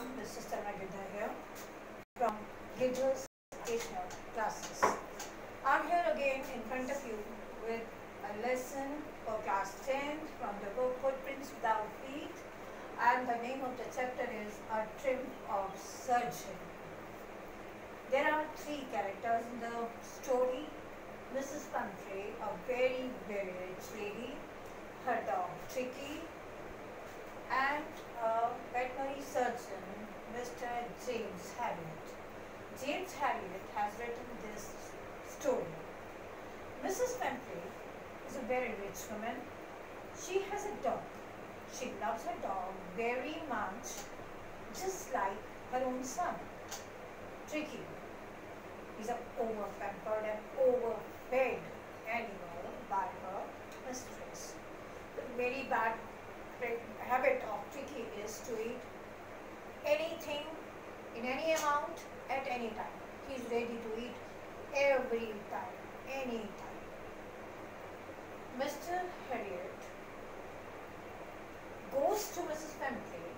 This is Tanma here from Girdhar's Educational Classes. I'm here again in front of you with a lesson for class 10 from the book Footprints Without Feet and the name of the chapter is A Triumph of Surgery. There are three characters in the story. Mrs. Pumphrey, a very, very rich lady, her dog Tricky, and a veterinary surgeon, Mr. James Herriot. James Herriot has written this story. Mrs. Pumphrey is a very rich woman. She has a dog. She loves her dog very much, just like her own son, Tricky. He's an over-pampered and overfed animal by her mistress. Very bad habit of Tricky is to eat anything in any amount at any time. He's ready to eat every time, any time. Mr. Herriot goes to Mrs. Pumphrey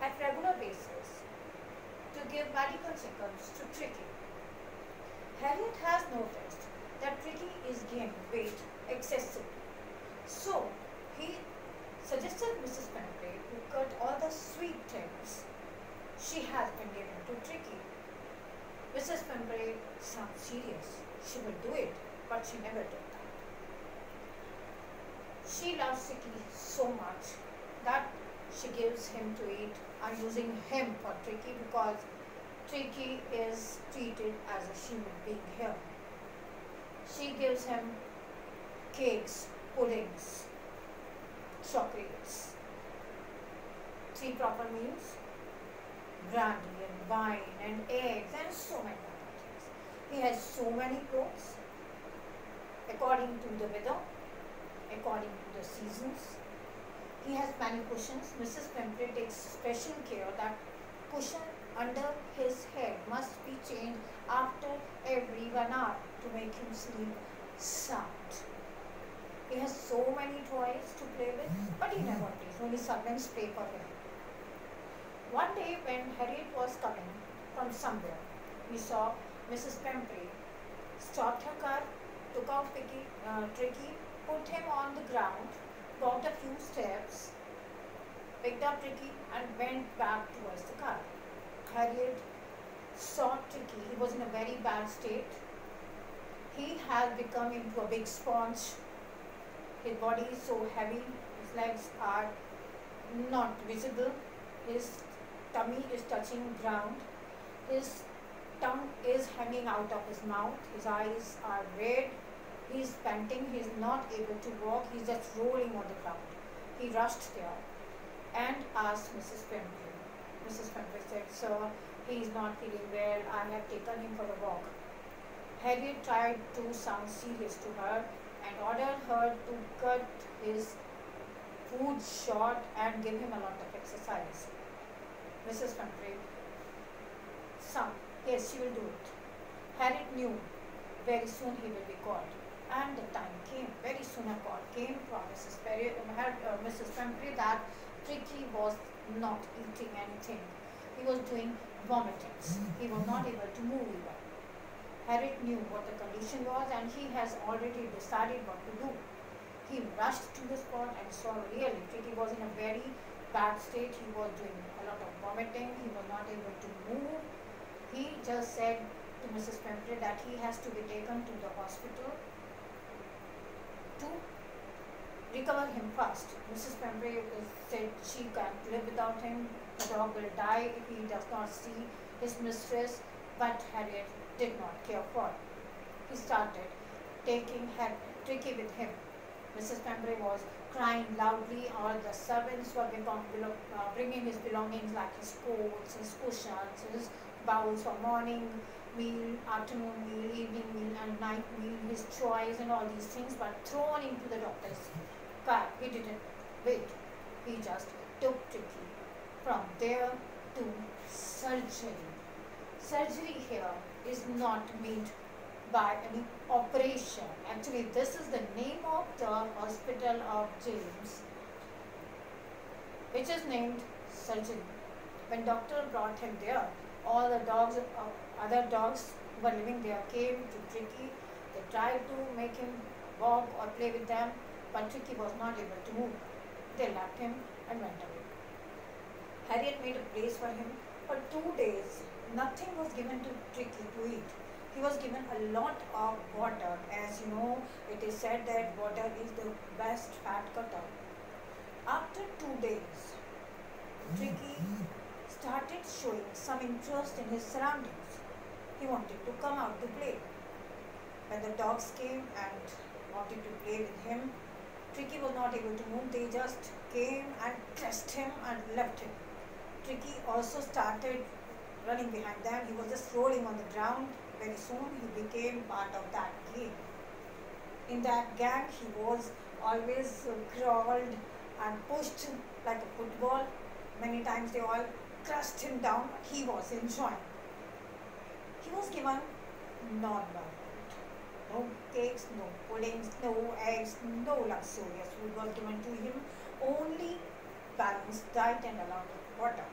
at regular basis to give medical checkups to Tricky. Herriot has noticed that Tricky is gaining weight excessively. So, he suggested Mrs. Pumphrey to cut all the sweet things she has been given to Tricky. Pumphrey sounds serious. She will do it, but she never did that. She loves Tricky so much that she gives him to eat. I'm using him for Tricky because Tricky is treated as a human being here. She gives him cakes, puddings, chocolates, three proper meals, brandy and wine and eggs and so many. He has so many clothes according to the weather, according to the seasons. He has many cushions. Mrs. Pumphrey takes special care that cushion under his head must be changed after every one hour to make him sleep sound. He has so many toys to play with, but he never plays. Only servants play for him. One day when Herriot was coming from somewhere, we saw Mrs. Pumphrey stopped her car, took out Picky, uh, Tricky, put him on the ground, walked a few steps, picked up Tricky and went back towards the car. Herriot saw Tricky. He was in a very bad state. He had become into a big sponge. His body is so heavy. His legs are not visible. His tummy is touching ground. His tongue is hanging out of his mouth. His eyes are red. He's panting. He's not able to walk. He's just rolling on the ground. He rushed there and asked Mrs. Pumphrey. Mrs. Pumphrey said, Sir, he is not feeling well. I have taken him for a walk. Herriot tried to sound serious to her and ordered her to cut his food short and give him a lot of exercise. Mrs. Pumphrey, son, yes, she will do it. Herriot knew very soon he will be called. And the time came, very soon a call came from Mrs. Perry, uh, Mrs. Pumphrey that Tricky was not eating anything. He was doing vomitings. He was not able to move even. Herriot knew what the condition was and he has already decided what to do. He rushed to the spot and saw really Tricky was in a very bad state. He was doing a lot of vomiting. He was not able to move. He just said to Mrs. Pumphrey that he has to be taken to the hospital to recover him first. Mrs. Pumphrey said she can't live without him. The dog will die if he does not see his mistress. But Herriot did not care for. him. He started taking her, Tricky with him. Mrs. Pumphrey was crying loudly. All the servants were uh, bringing his belongings like his coats, his cushions, his bowls for morning meal, afternoon meal, evening meal, and night meal, his choice, and all these things were thrown into the doctor's car. He didn't wait. He just took Tricky from there to surgery. Surgery here is not meant by any operation. Actually, this is the name of the hospital of James, which is named surgery. When doctor brought him there, all the dogs, uh, other dogs who were living there came to Tricky. They tried to make him walk or play with them, but Tricky was not able to move. They left him and went away. Herriot made a place for him for two days. Nothing was given to Tricky to eat. He was given a lot of water. As you know, it is said that water is the best fat cutter. After two days, Tricky started showing some interest in his surroundings. He wanted to come out to play. When the dogs came and wanted to play with him, Tricky was not able to move. They just came and pressed him and left him. Tricky also started running behind them. He was just rolling on the ground. Very soon he became part of that game. In that gang, he was always uh, crawled and pushed like a football. Many times they all crushed him down. He was enjoying. He was given normal no cakes, no puddings, no eggs, no luxurious food was given to him, only balanced diet and a lot of water.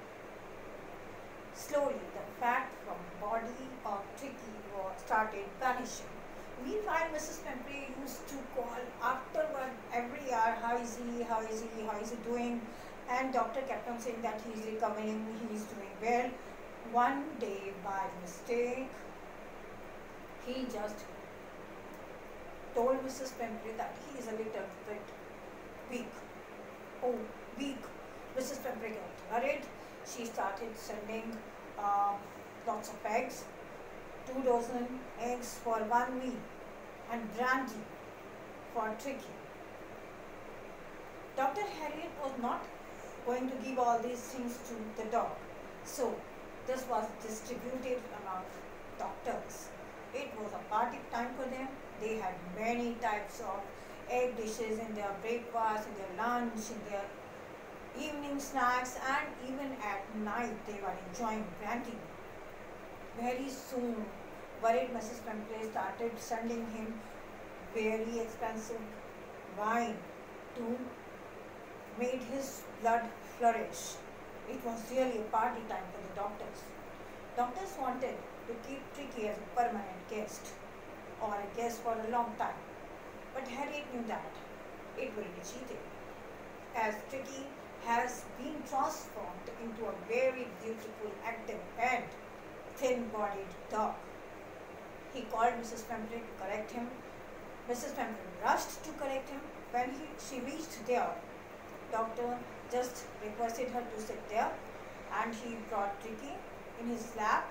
Slowly, the fat from body of Tricky started vanishing. Meanwhile, Mrs. Pumphrey used to call afterward every hour, how is he, how is he, how is he doing? And doctor kept on saying that he is recovering, he is doing well. One day, by mistake, he just told Mrs. Pumphrey that he is a little bit weak. Oh, weak. Mrs. Pumphrey got worried. She started sending uh, lots of eggs, two dozen eggs for one meal, and brandy for Tricky. Dr. Herriot was not going to give all these things to the dog. So, this was distributed among doctors. It was a party time for them they had many types of egg dishes in their breakfast, in their lunch, in their evening snacks and even at night they were enjoying brandy. Very soon, worried Mrs. Pumphrey started sending him very expensive wine to make his blood flourish. It was really a party time for the doctors. Doctors wanted to keep Tricky as a permanent guest or a guest for a long time. But Herriot knew that it will be cheating, as Tricky has been transformed into a very beautiful, active and thin-bodied dog. He called Mrs. Pumphrey to correct him. Mrs. Pumphrey rushed to correct him. When he, she reached there, doctor just requested her to sit there and he brought Tricky in his lap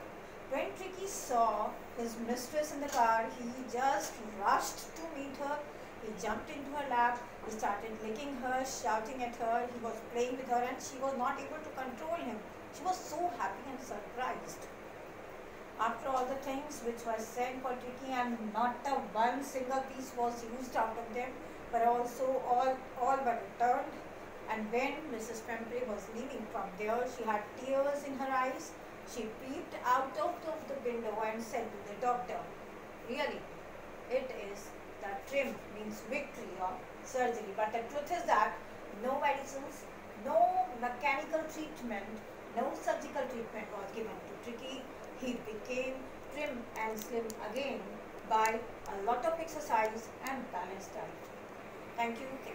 when Tricky saw his mistress in the car, he just rushed to meet her. He jumped into her lap. He started licking her, shouting at her. He was playing with her and she was not able to control him. She was so happy and surprised. After all the things which were said for Tricky and not a one single piece was used out of them, but also all, all were returned. And when Mrs. Pumphrey was leaving from there, she had tears in her eyes she peeped out of the window and said to the doctor, Really, it is the trim means victory of surgery. But the truth is that no medicines, no mechanical treatment, no surgical treatment was given to Tricky. He became trim and slim again by a lot of exercise and balanced diet. Thank you.